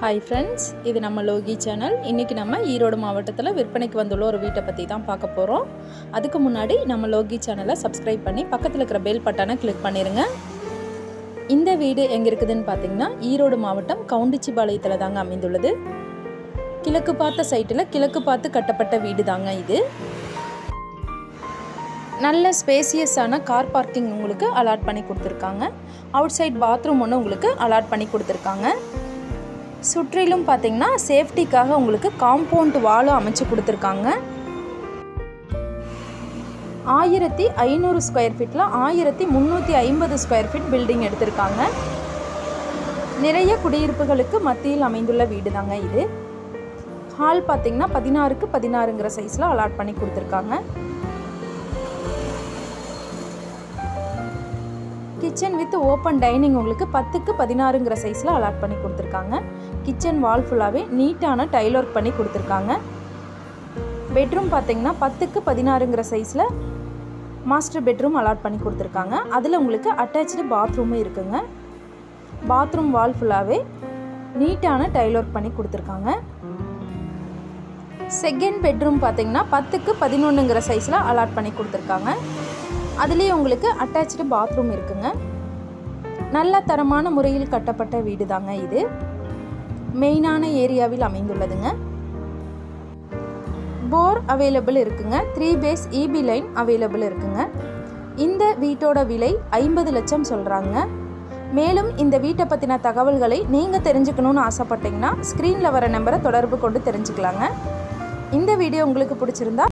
Hi friends இது நம்ம Loki channel இன்றைக்கி நம்ம ஈரோடு மாவட்டத்தில் விற்பனைக்கு வந்துள்ள ஒரு வீட்டை பற்றி தான் பார்க்க போகிறோம் அதுக்கு முன்னாடி நம்ம லோகி சேனலை சப்ஸ்கிரைப் பண்ணி பக்கத்தில் இருக்கிற பெல் பட்டனை கிளிக் பண்ணிடுங்க இந்த வீடு எங்கே இருக்குதுன்னு பார்த்தீங்கன்னா ஈரோடு மாவட்டம் கவுண்டிச்சிபாளையத்தில் தாங்க அமைந்துள்ளது. கிழக்கு பார்த்த சைட்டில் கிழக்கு பார்த்து கட்டப்பட்ட வீடு தாங்க இது. நல்ல ஸ்பேசியஸான கார் பார்க்கிங் உங்களுக்கு அலாட் பண்ணி கொடுத்துருக்காங்க. அவுட் சைட் பாத்ரூம் ஒன்று உங்களுக்கு அலாட் பண்ணி கொடுத்துருக்காங்க. சுற்றிலும் பார்த்தீங்கன்னா சேஃப்டிக்காக உங்களுக்கு காம்பவுண்ட் வாலும் அமைச்சு கொடுத்துருக்காங்க. ஆயிரத்தி ஐநூறு ஸ்கொயர் ஃபீட்டில் ஆயிரத்தி முந்நூற்றி ஐம்பது ஸ்கொயர் ஃபீட் பில்டிங் எடுத்திருக்காங்க. நிறைய குடியிருப்புகளுக்கு மத்தியில் அமைந்துள்ள வீடு தாங்க இது. ஹால் பார்த்தீங்கன்னா பதினாறுக்கு பதினாறுங்கிற சைஸில் அலாட் பண்ணி கொடுத்துருக்காங்க. கிச்சன் வித் ஓப்பன் டைனிங் உங்களுக்கு பத்துக்கு பதினாறுங்கிற சைஸில் அலாட் பண்ணி கொடுத்துருக்காங்க. கிச்சன் வால் ஃபுல்லாகவே நீட்டான டைல் ஒர்க் பண்ணி கொடுத்துருக்காங்க. பெட்ரூம் பார்த்தீங்கன்னா பத்துக்கு பதினாறுங்கிற சைஸில் மாஸ்டர் பெட்ரூம் அலாட் பண்ணி கொடுத்துருக்காங்க. அதில் உங்களுக்கு அட்டாச்சு பாத்ரூமும் இருக்குங்க. பாத்ரூம் வால் ஃபுல்லாகவே நீட்டான டைல் ஒர்க் பண்ணி கொடுத்துருக்காங்க. செகண்ட் பெட்ரூம் பார்த்தீங்கன்னா பத்துக்கு பதினொன்றுங்கிற சைஸில் அலாட் பண்ணி கொடுத்துருக்காங்க. அதுலேயே உங்களுக்கு அட்டாச்சு பாத்ரூம் இருக்குங்க. நல்ல தரமான முறையில் கட்டப்பட்ட வீடு தாங்க இது. மெயினான ஏரியாவில் அமைந்துள்ளதுங்க. போர் அவைலபிள் இருக்குங்க. Three phase EB line available இருக்குங்க. இந்த வீட்டோட விலை ஐம்பது லட்சம் சொல்கிறாங்க மேலும் இந்த வீட்டை பற்றின தகவல்களை நீங்கள் தெரிஞ்சுக்கணுன்னு ஆசைப்பட்டீங்கன்னா ஸ்க்ரீனில் வர நம்பரை தொடர்பு கொண்டு தெரிஞ்சுக்கலாங்க. இந்த வீடியோ உங்களுக்கு பிடிச்சிருந்தா